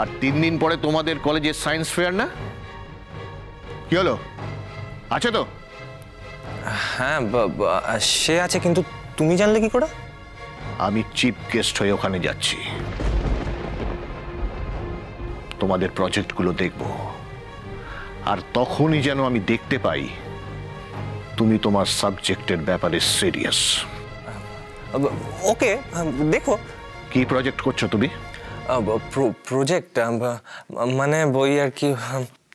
আর তিন দিন পরে তোমাদের কলেজের সায়েন্স ফেয়ার না? কি হলো? আছে তো? হ্যাঁ সে আছে কিন্তু তুমি জানলে কি করে? আমি চিফ গেস্ট হয়ে ওখানে যাচ্ছি। তোমাদের প্রজেক্টগুলো দেখব। আর তখনই যেন আমি দেখতে পাই তুমি তোমার সাবজেক্টের ব্যাপারে সিরিয়াস ওকে দেখো। কি প্রজেক্ট করছ তুমি? প্রজেক্ট মানে বই আর কি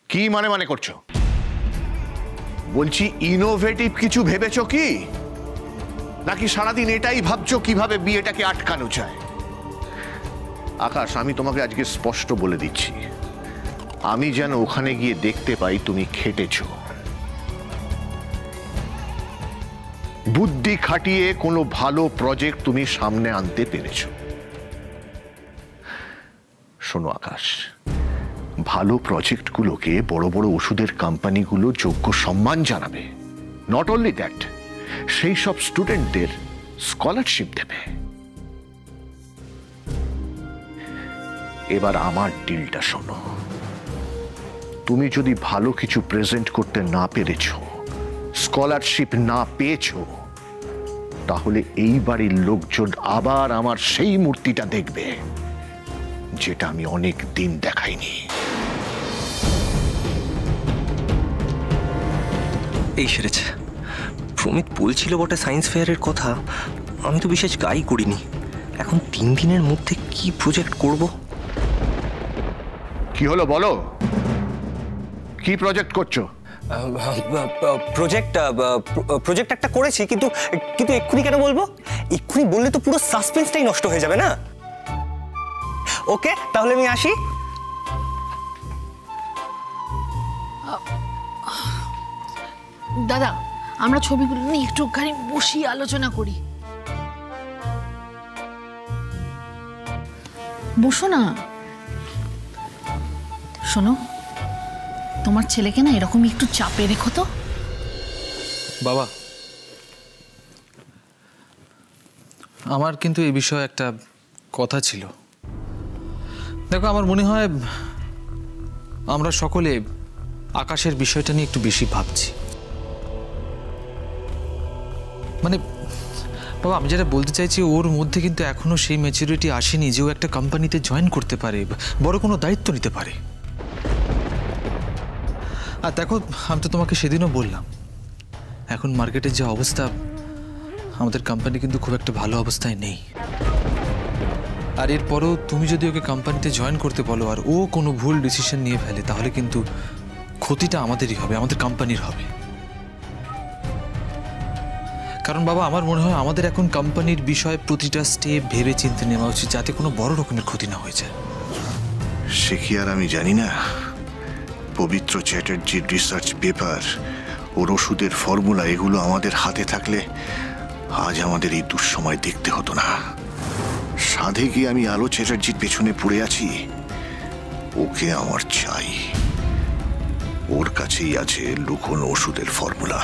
কি মানে মানে করছ? বলছি ইনোভেটিভ কিছু ভেবেছো কি? নাকি সারাদিন এটাই ভাবছ কীভাবে বিয়েটাকে আটকানো যায়? আকাশ, আমি তোমাকে আজকে স্পষ্ট বলে দিচ্ছি। আমি যেন ওখানে গিয়ে দেখতে পাই তুমি খেটেছো। বুদ্ধি খাটিয়ে কোনো ভালো প্রজেক্ট তুমি সামনে আনতে পেরেছ। শোনো আকাশ। ভালো প্রজেক্টগুলোকে বড় বড় ওষুধের কোম্পানিগুলো যোগ্য সম্মান জানাবে। নট অনলি দ্যাট সেই সব স্টুডেন্টদের স্কলারশিপ দেবে। এবার আমার ডিলটা শোনো। তুমি যদি ভালো কিছু প্রেজেন্ট করতে না পেরেছ স্কলারশিপ না পেয়েছ, তাহলে এই বাড়ির লোকজন আবার আমার সেই মূর্তিটা দেখবে। যেটা আমি অনেক দিন দেখাইনি। এই সেরেছে। প্রমিত বলছিল বটে সায়েন্স ফেয়ারের কথা। আমি তো বিশেষ গাই করিনি। এখন তিন দিনের মধ্যে কি প্রজেক্ট করব? কি হলো বলো? কি প্রজেক্ট করছ? প্রজেক্ট প্রজেক্ট একটা করেছি কিন্তু কিন্তু এক্ষুনি কেন বলব? এক্ষুনি বললে তো পুরো সাসপেন্সটাই নষ্ট হয়ে যাবে না? ওকে তাহলে আমি আসি। দাদা আমরা ছবিগুলো নিয়ে একটুখানি বসিয়ে আলোচনা করি। বসো না। শোনো তোমার ছেলেকে না এরকম একটু চাপে রেখো তো। বাবা আমার কিন্তু এই বিষয়ে একটা কথা ছিল। দেখো, আমার মনে হয় আমরা সকলে আকাশের বিষয়টা নিয়ে একটু বেশি ভাবছি। মানে বাবা, আমি যেটা বলতে চাইছি, ওর মধ্যে কিন্তু এখনও সেই ম্যাচুরিটি আসেনি যে ও একটা কোম্পানিতে জয়েন করতে পারে, বড় কোনো দায়িত্ব নিতে পারে। আর দেখো, আমি তো তোমাকে সেদিনও বললাম, এখন মার্কেটের যে অবস্থা, আমাদের কোম্পানি কিন্তু খুব একটা ভালো অবস্থায় নেই। আর এরপরও তুমি যদি ওকে কোম্পানিতে জয়েন করতে বলো আর ও কোনো ভুল ডিসিশন নিয়ে ফেলে, তাহলে কিন্তু ক্ষতিটা আমাদেরই হবে, আমাদের কোম্পানির হবে। কারণ বাবা, আমার মনে হয় আমাদের এখন কোম্পানির বিষয়ে প্রতিটা স্টেপ ভেবে চিন্তে নেওয়া উচিত যাতে কোনো বড় রকমের ক্ষতি না হয়ে যায়। সে কি আর আমি জানি না? পবিত্র চ্যাটার্জির রিসার্চ পেপার ওর ওষুধের ফর্মুলা এগুলো আমাদের হাতে থাকলে আজ আমাদের এই দুঃসময় দেখতে হতো না। সাধে গিয়ে আমি আলো চ্যাটার্জির পেছনে পড়ে আছি। ওকে আমার চাই। ওর কাছেই আছে লুকোনো ওষুধের ফর্মুলা।